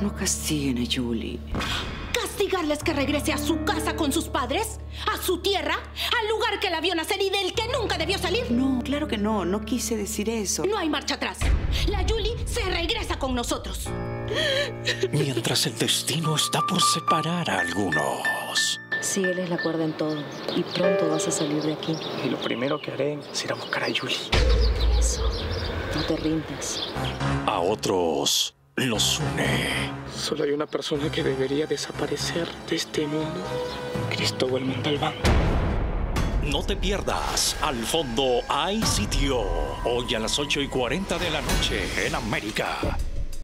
No castiguen a Julie. ¿Castigarles que regrese a su casa con sus padres? ¿A su tierra? ¿Al lugar que la vio nacer y del que nunca debió salir? No, claro que no. No quise decir eso. No hay marcha atrás. La Julie se regresa con nosotros. Mientras el destino está por separar a algunos. Sígueles la cuerda en todo y pronto vas a salir de aquí. Y lo primero que haré será buscar a Julie. Eso. No te rindas. A otros los une. Solo hay una persona que debería desaparecer de este mundo. Cristóbal Montalbán. No te pierdas. Al fondo hay sitio. Hoy a las 8 y 40 de la noche en América.